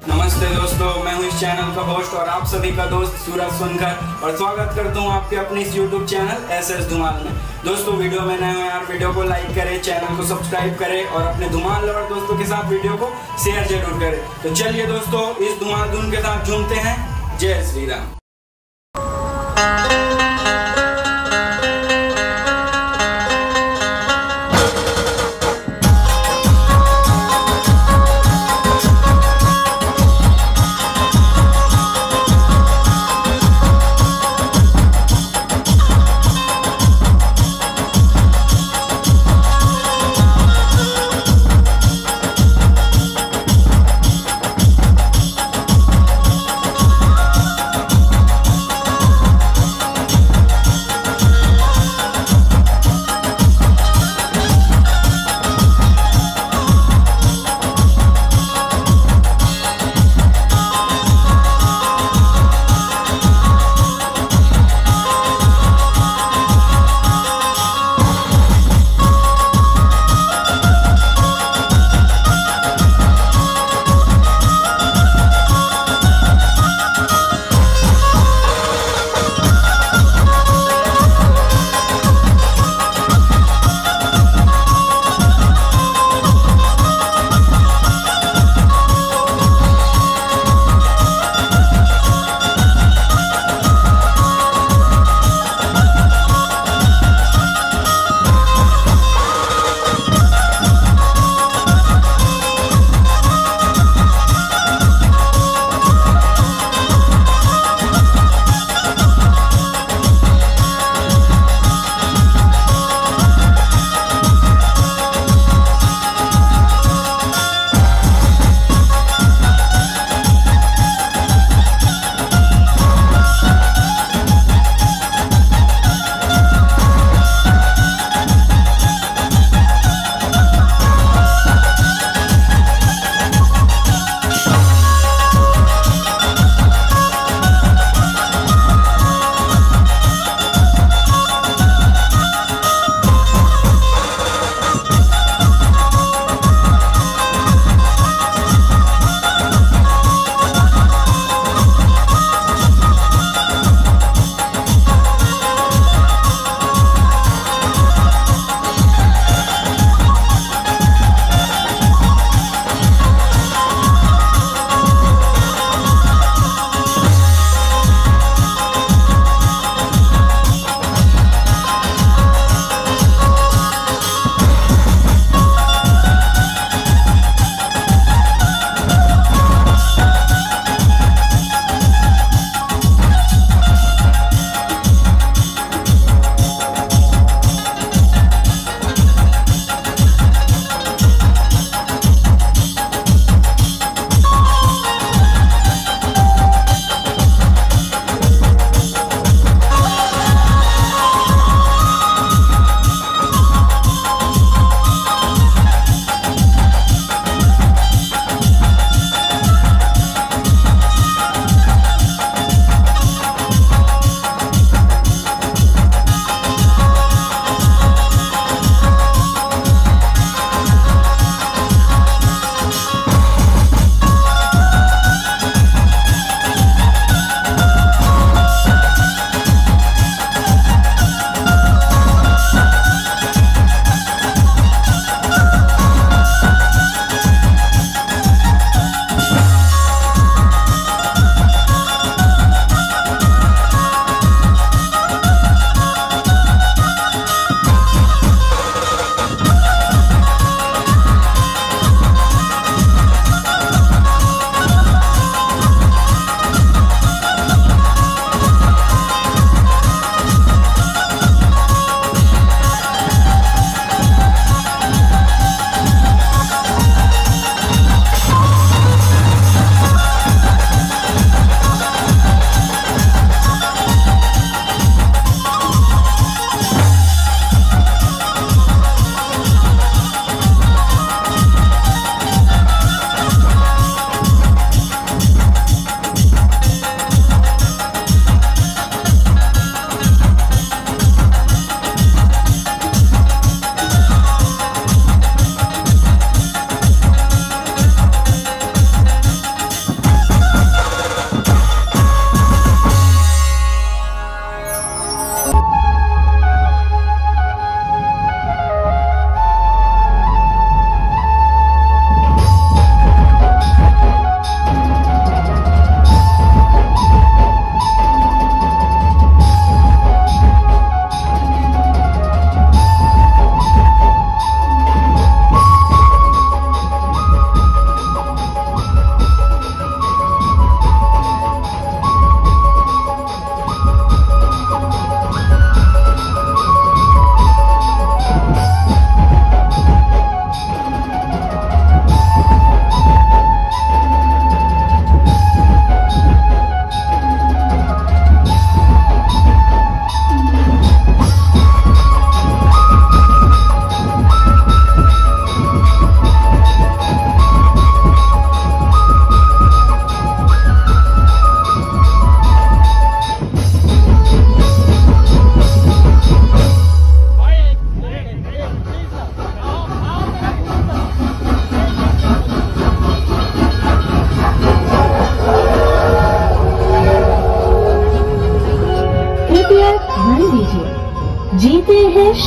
नमस्ते दोस्तों, मैं हूँ इस चैनल का होस्ट और आप सभी का दोस्त सूरज सुनकर और स्वागत करता हूँ आपके अपने इस YouTube channel S S Dhumal में। दोस्तों, वीडियो में नए यार, वीडियो को लाइक करें चैनल को सब्सक्राइब करें और अपने धुमाल लवर दोस्तों के साथ वीडियो को शेयर ज़रूर करें। तो चलिए दोस्तों, इस धुमाल धुन के साथ झूमते हैं। जय श्री राम।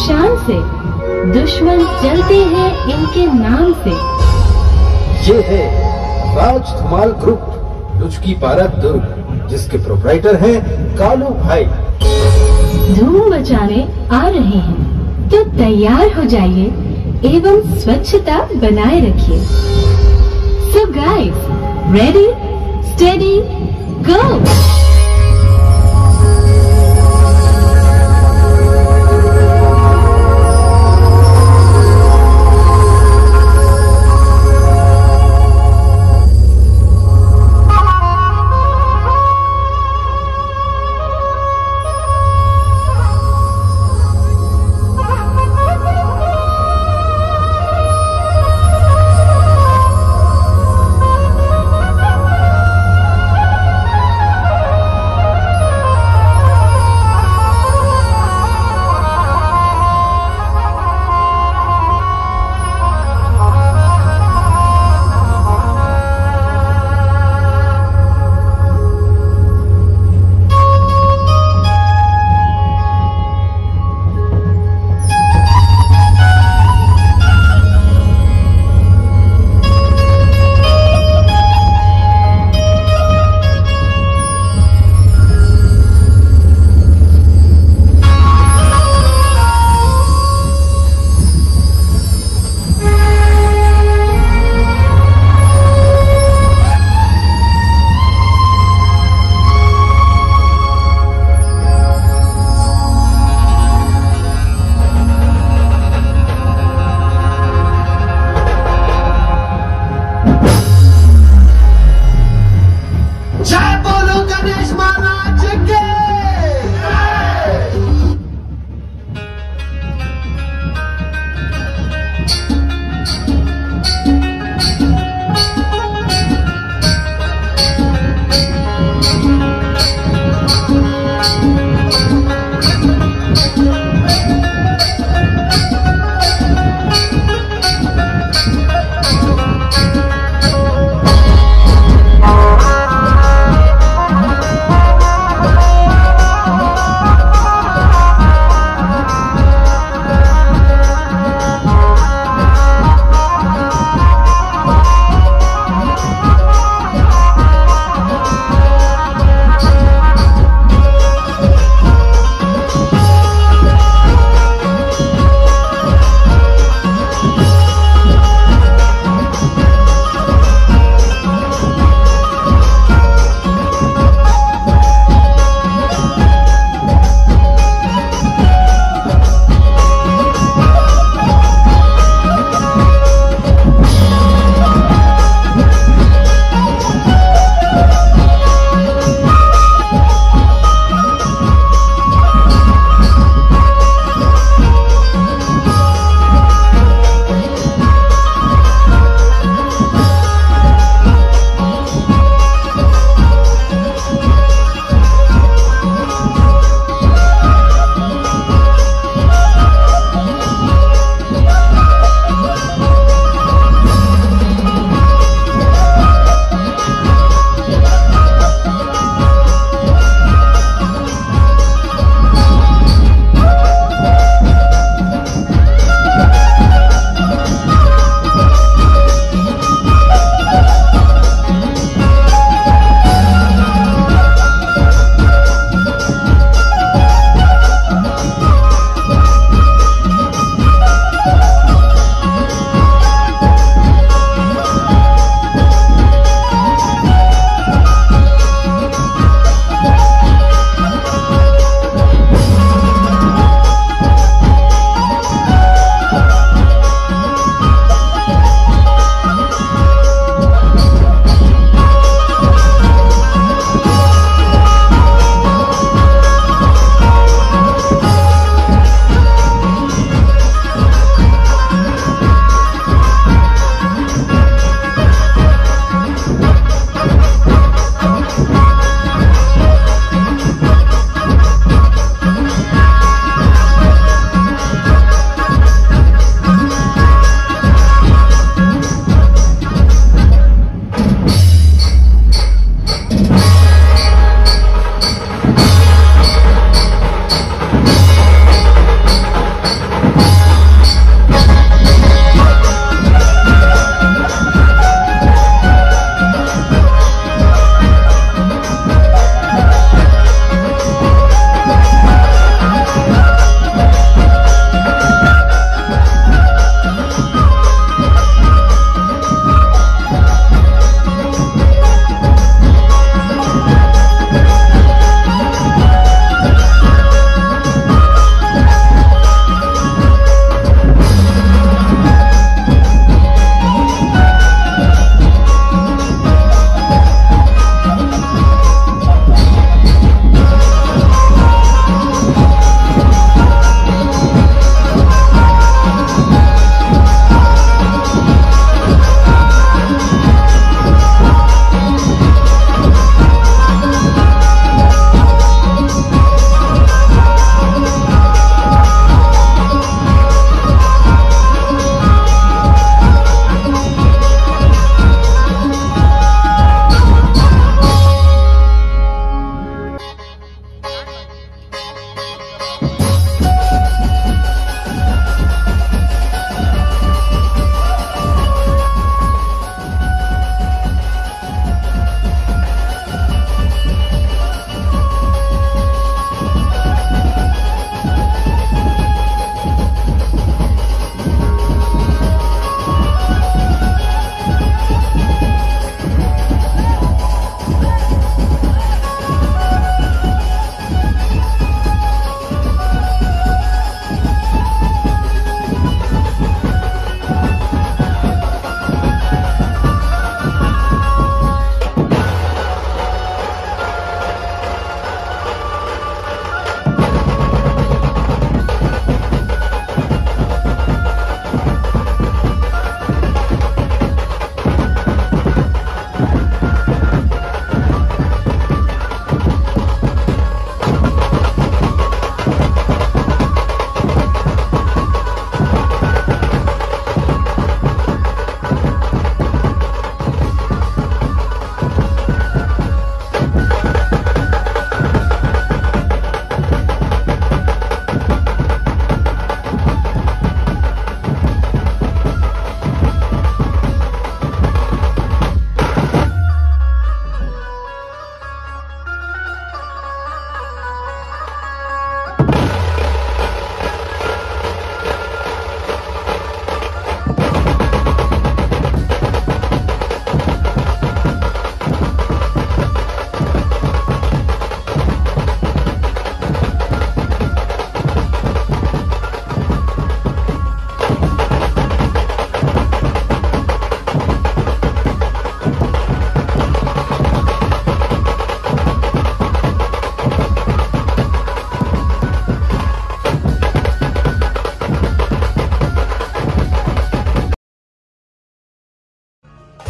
शान से दुश्मन चलते हैं इनके नाम से। ये है राज धुमाल ग्रुप लुचकी पारा दुर्ग जिसके प्रोपराइटर हैं कालू भाई। धूम मचाने आ रहे हैं। तो तैयार हो जाइए एवं स्वच्छता बनाए रखिए। So guys ready steady go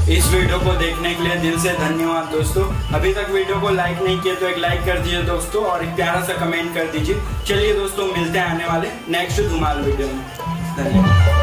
इस वीडियो को देखने के लिए दिल से धन्यवाद दोस्तों। अभी तक वीडियो को लाइक नहीं किया तो एक लाइक कर दीजिए दोस्तों और एक प्यारा सा कमेंट कर दीजिए। चलिए दोस्तों, मिलते हैं आने वाले नेक्स्ट धुमाल वीडियो में। धन्यवाद।